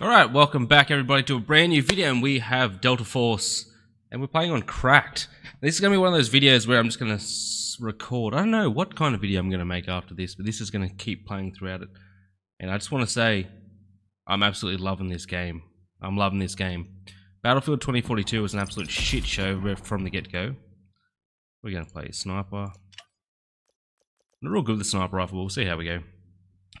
Alright, welcome back everybody to a brand new video and we have Delta Force and we're playing on Cracked. This is going to be one of those videos where I'm just going to record. I don't know what kind of video I'm going to make after this, but this is going to keep playing throughout it. And I just want to say, I'm absolutely loving this game. I'm loving this game. Battlefield 2042 was an absolute shit show from the get-go. We're going to play Sniper. I'm not real good with the Sniper Rifle, we'll see how we go.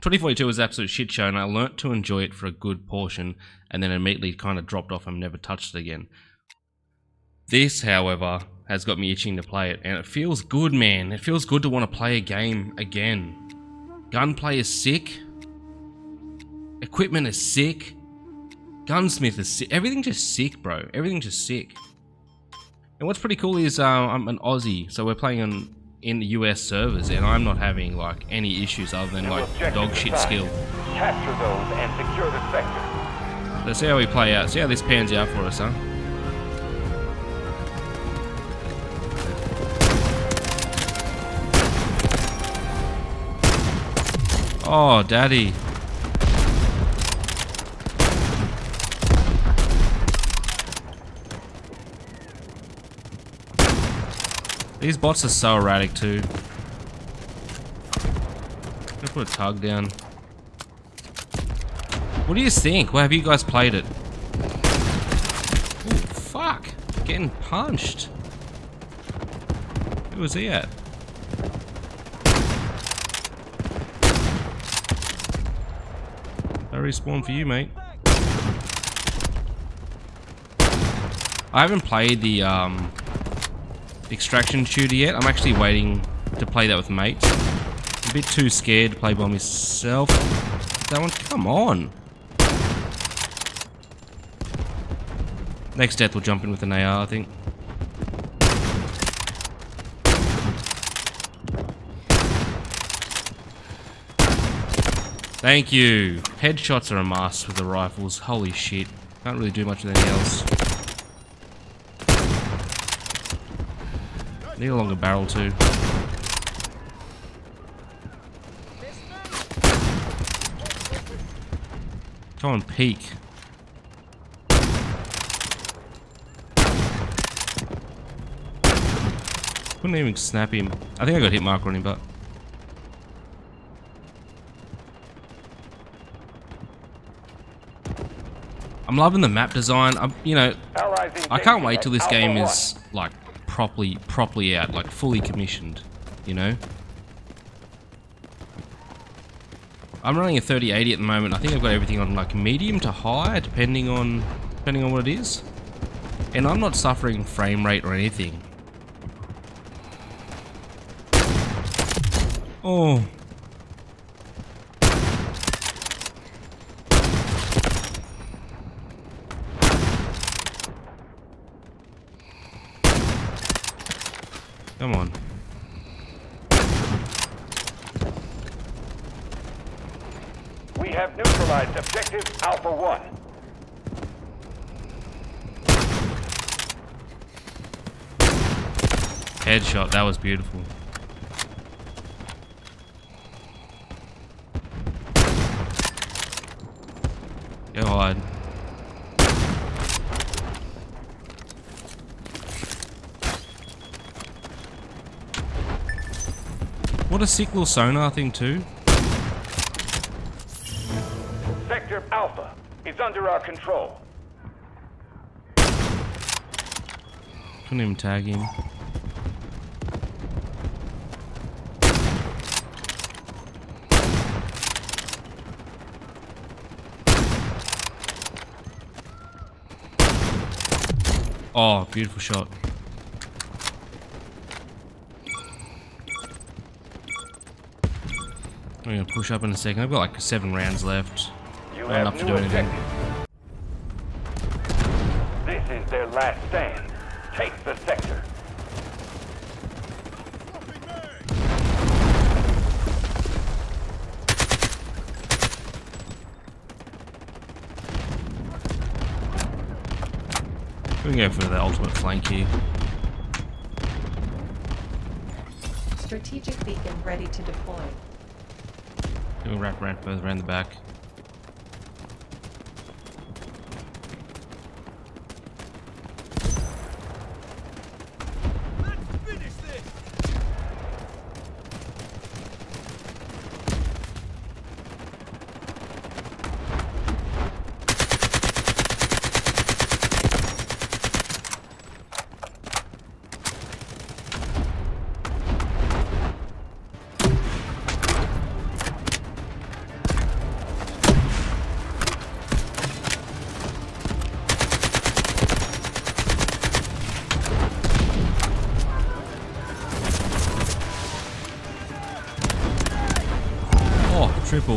2042 was absolute shit show, and I learnt to enjoy it for a good portion, and then immediately kind of dropped off and never touched it again. This, however, has got me itching to play it, and it feels good, man. It feels good to want to play a game again. Gunplay is sick. Equipment is sick. Gunsmith is sick. Everything's just sick, bro. Everything's just sick. And what's pretty cool is uh, I'm an Aussie, so we're playing on in the US servers, and I'm not having like any issues other than like dog shit skill. Capture those and secure the sector. Let's see how we play out. See how this pans out for us, huh? Oh, daddy. These bots are so erratic too. Gonna put a tug down. What do you think? Where have you guys played it? Oh, fuck. Getting punched. Who was he at? I respawn for you, mate. I haven't played the um, extraction shooter yet. I'm actually waiting to play that with mates. I'm a bit too scared to play by myself. That one, come on. Next death we'll jump in with an AR, I think. Thank you. Headshots are a must with the rifles. Holy shit. Can't really do much with anything else. Need a longer barrel too. Come on, peek. Couldn't even snap him. I think I got hit marker on him, but... I'm loving the map design. I'm, you know, I can't wait till this game is like properly properly out, like fully commissioned, you know? I'm running a 3080 at the moment. I think I've got everything on like medium to high, depending on depending on what it is. And I'm not suffering frame rate or anything. Oh, Come on. We have neutralized objective Alpha 1. Headshot, that was beautiful. Go hide. What a sick little sonar thing too. Sector Alpha is under our control. Couldn't even tag him. Oh, beautiful shot. I'm gonna push up in a second. I've got like seven rounds left. You Not enough to do anything. This is their last stand. Take the sector. We can go for the ultimate flank here. Strategic beacon ready to deploy. We'll wrap around around the back. Triple.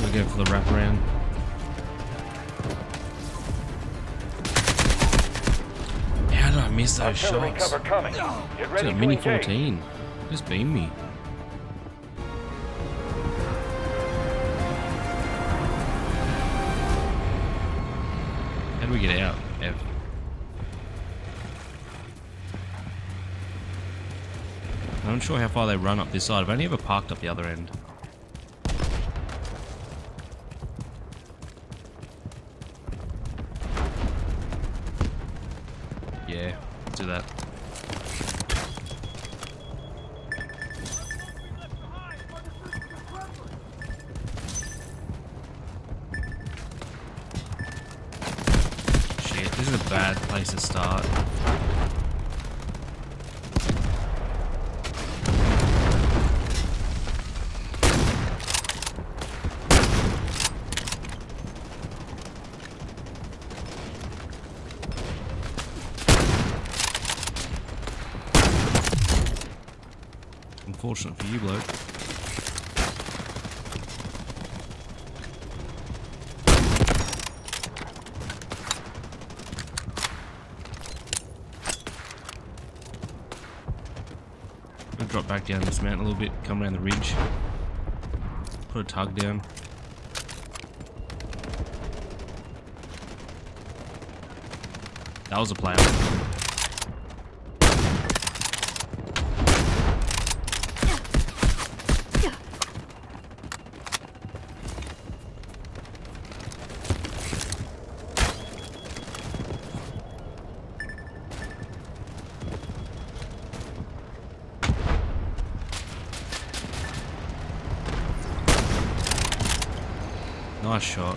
We'll go for the wraparound. How did I miss those Artillery shots? cover coming. Get It's ready a Mini engage. 14. Just beam me. Sure how far they run up this side. I've only ever parked up the other end. Yeah, do that. Unfortunate for you, bloke. Drop back down this mountain a little bit, come around the ridge. Put a tug down. That was a plan. Nice shot.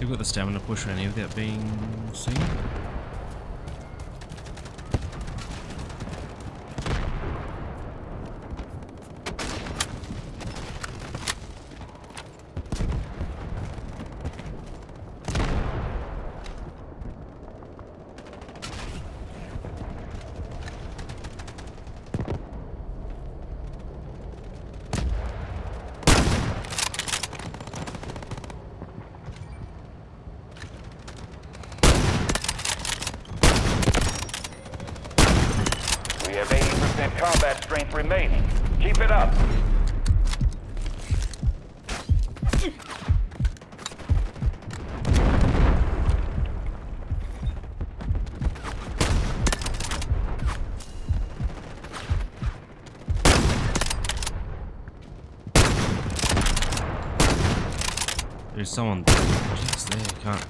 You've got the stamina push around here without being seen. We have 80% combat strength remaining. Keep it up. There's someone there, can't.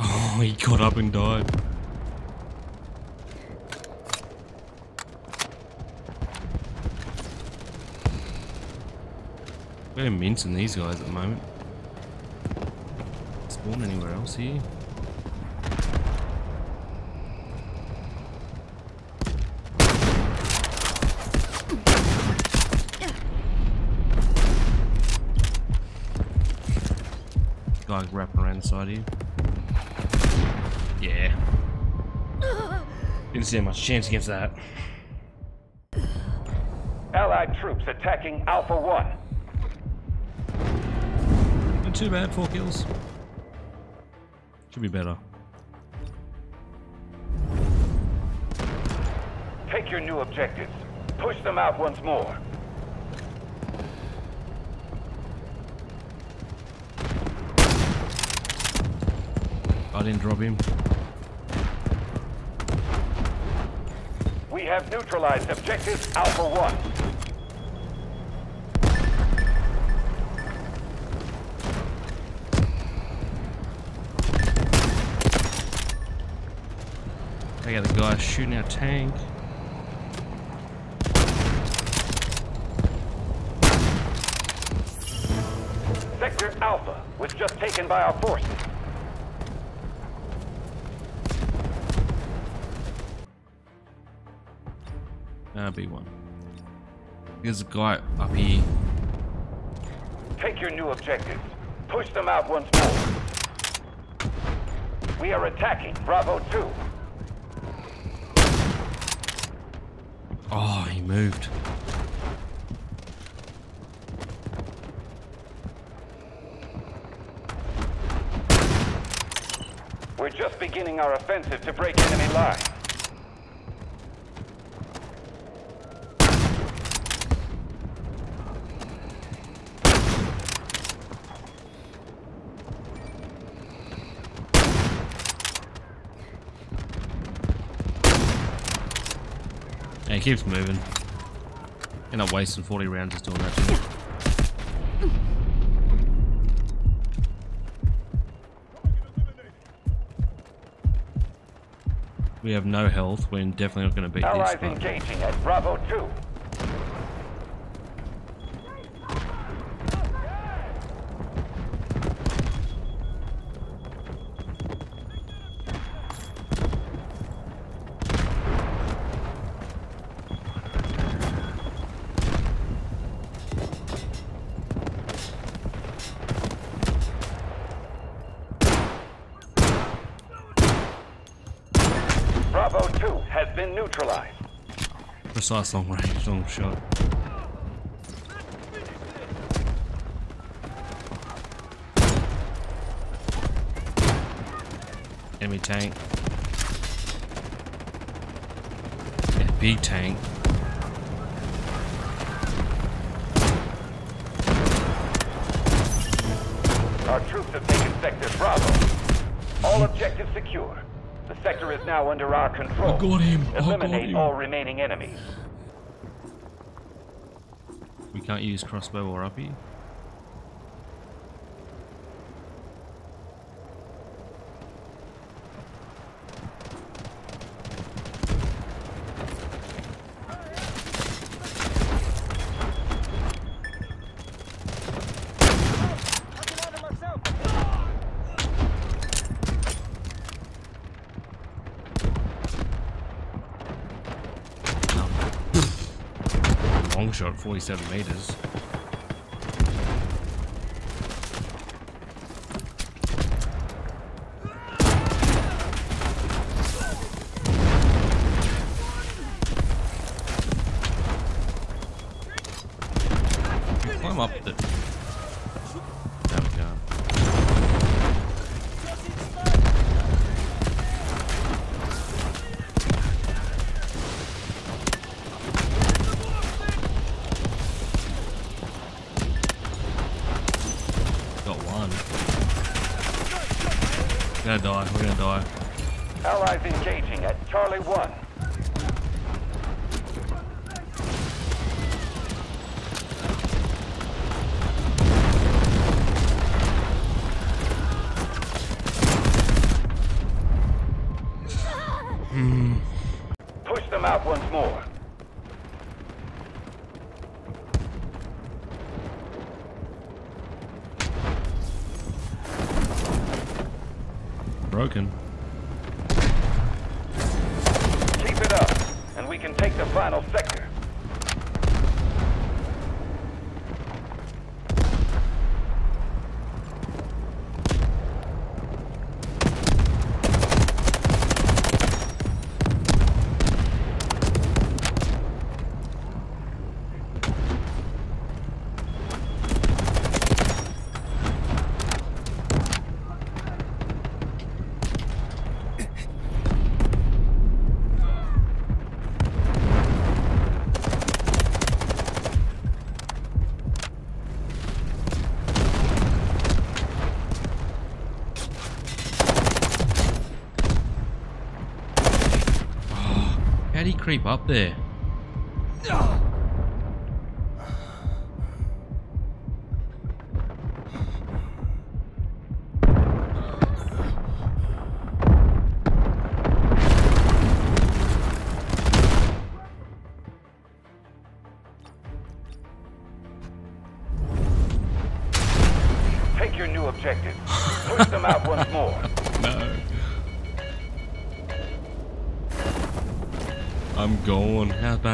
Oh, he got up and died. We're mincing these guys at the moment. Spawn anywhere else here? Guy wrapping around the side here. Yeah. Didn't stand much chance against that. Allied troops attacking Alpha 1. Not too bad, four kills. Should be better. Take your new objectives. Push them out once more. I didn't drop him. We have neutralized objective Alpha 1. I got the guy shooting our tank. Sector Alpha was just taken by our forces. Uh, B1. There's a guy up here. Take your new objectives. Push them out once more. We are attacking Bravo 2. Oh, he moved. We're just beginning our offensive to break enemy lines. Keeps moving. End up wasting 40 rounds just doing that to me. We have no health. We're definitely not going to beat Allies this. but- engaging at Bravo 2. Precise long range, long shot. Enemy tank. Big tank. Our troops have taken Sector Bravo. All objectives secure. The sector is now under our control. I got him. I got Eliminate him. all remaining enemies. We can't use crossbow or uppy. Long shot, 47 meters. You Climb up the. There we go. Got one. We're gonna die. We're gonna die. Allies engaging at Charlie 1. Broken. Keep it up, and we can take the final sector. How'd he creep up there?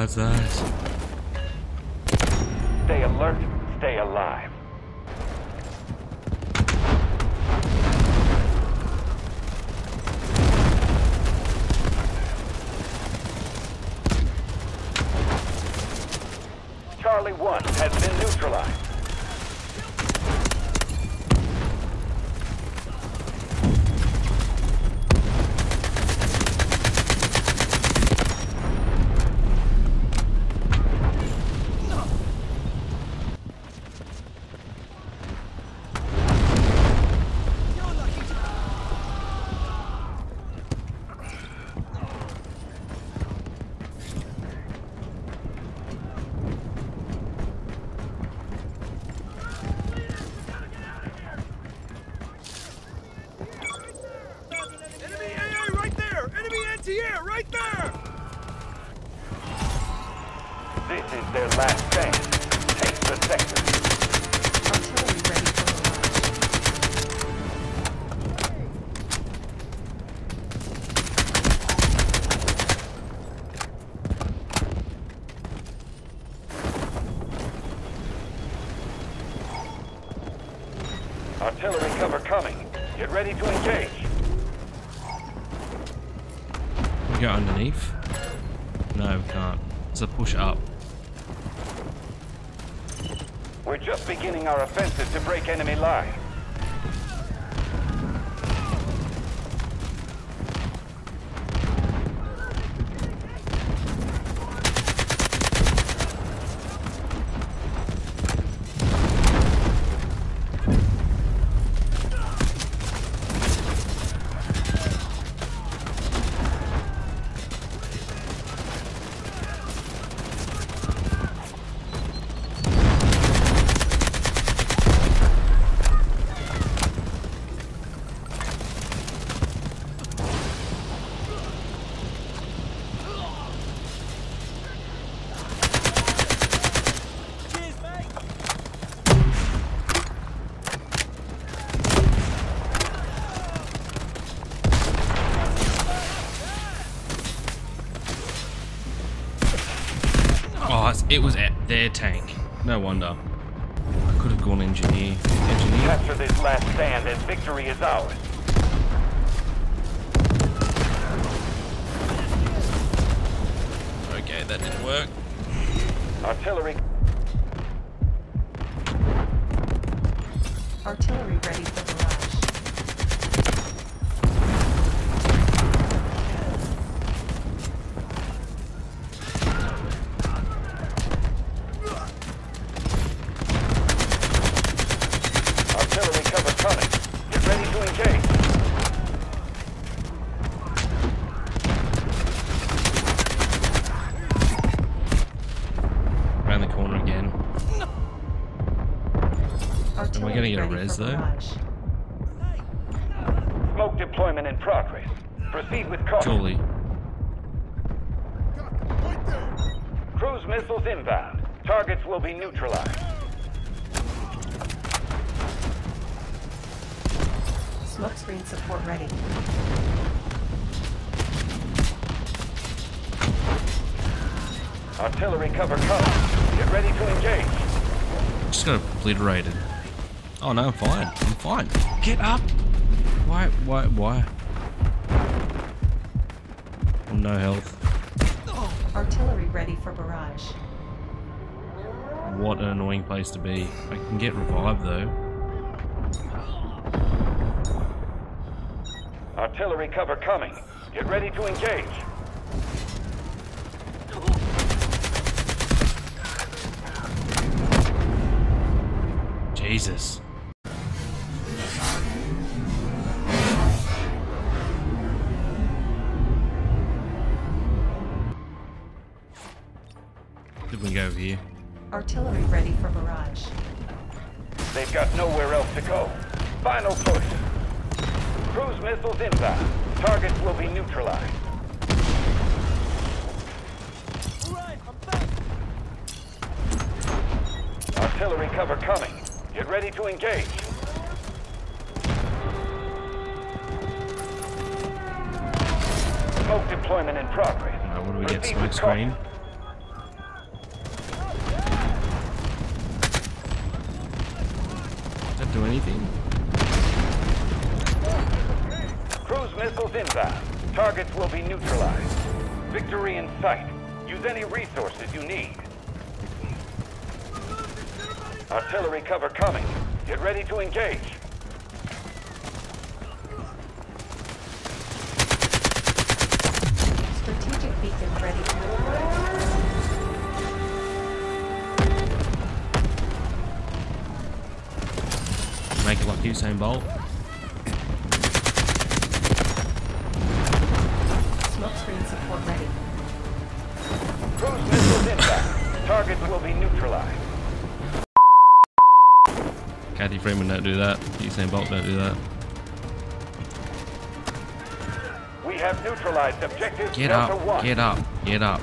Bad's that? Stay alert, stay alive. Charlie 1 has been neutralized. It was at their tank. No wonder. I could have gone engineer. Engineer? Capture this last stand and victory is ours. Okay, that didn't work. Artillery Artillery though? Smoke deployment in progress. Proceed with caution. Surely. Right there! Cruise missiles inbound. Targets will be neutralized. Smokescreen support ready. Artillery cover coming. Get ready to engage. Just gonna bleed got obliterated. Oh no, I'm fine. I'm fine. Get up! Why, why, why? I'm no health. Artillery ready for barrage. What an annoying place to be. I can get revived though. Artillery cover coming. Get ready to engage. Jesus. Artillery ready for barrage. They've got nowhere else to go. Final push. Cruise missiles inbound. Targets will be neutralized. Artillery cover coming. Get ready to engage. Smoke deployment in progress. Now, what do we get? Smoke screen? Missiles inbound. Targets will be neutralized. Victory in sight. Use any resources you need. Artillery cover coming. Get ready to engage. Strategic beacon ready to deploy. Make it like Usain Bolt. Targets will be neutralized. Cathy Freeman don't do that. Usain Bolt don't do that. We have neutralized objective Get up, 1. get up, get up.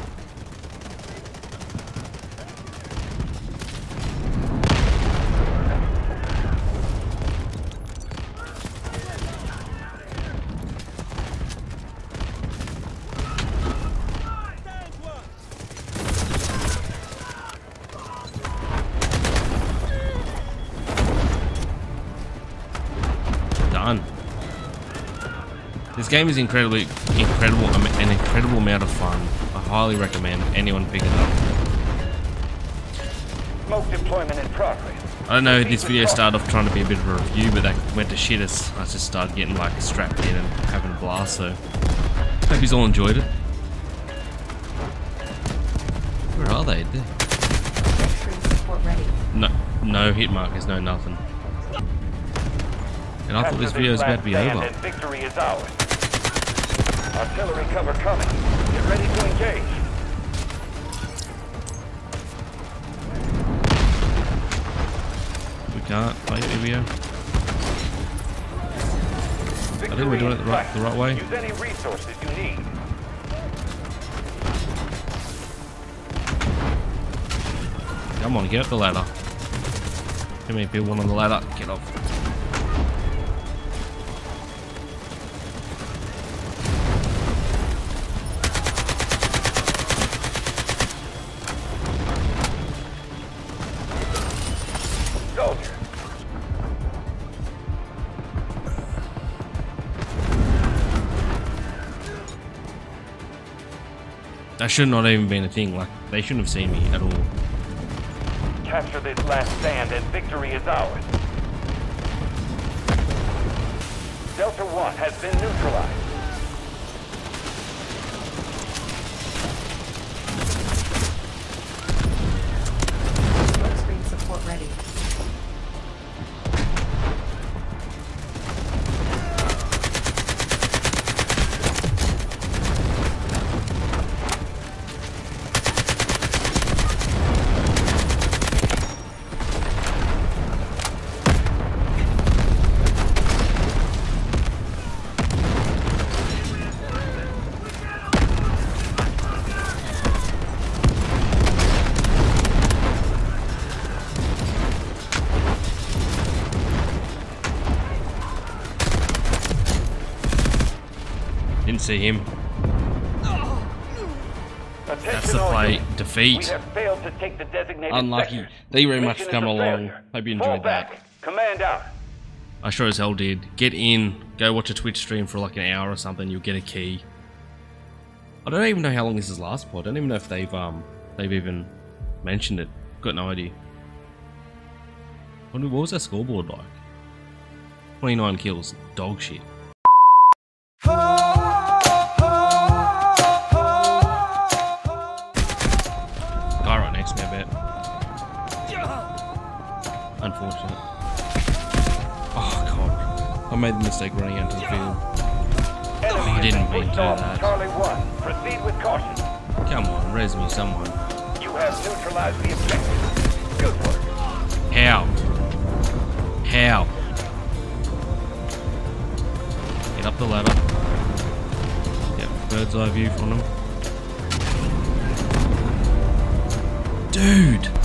Game is incredibly, incredible, an incredible amount of fun. I highly recommend anyone pick it up. Smoke deployment in progress. I don't know, this video started off trying to be a bit of a review, but that went to shit as I just started getting like strapped in and having a blast, so hope you all enjoyed it. Where are they? They're- Smokescreen support ready. No, no hit markers, no nothing. And I thought this video was about to be over. and victory is ours. Artillery cover coming. Get ready to engage. We can't the video. Victory we're doing it the right- the right way. Use any resources you need. Come on, get up the ladder. Too many people on the ladder. Get off. That should not even been a thing. Like they shouldn't have seen me at all. Capture this last stand and victory is ours. Delta 1 has been neutralized. See him. Attention That's the all play. units. We Defeat. have failed to take the designated Unlucky. sectors. Thank you very much Mission for coming along. failure. Hope you Fall enjoyed that. back. Command out. I sure as hell did. Get in, go watch a Twitch stream for like an hour or something. You'll get a key. I don't even know how long this has lasted for. I don't even know if they've um they've even mentioned it. Got no idea. What, what was that scoreboard like? 29 kills. Dog shit. Guy Unfortunate. Oh god. I made the mistake running out to the field. Enemy oh, I didn't mean to do that. Charlie 1. Proceed with caution. Come on, res me someone. You have neutralized the objective. Good work. How? How? Get up the ladder. Yep, bird's eye view from them. Dude!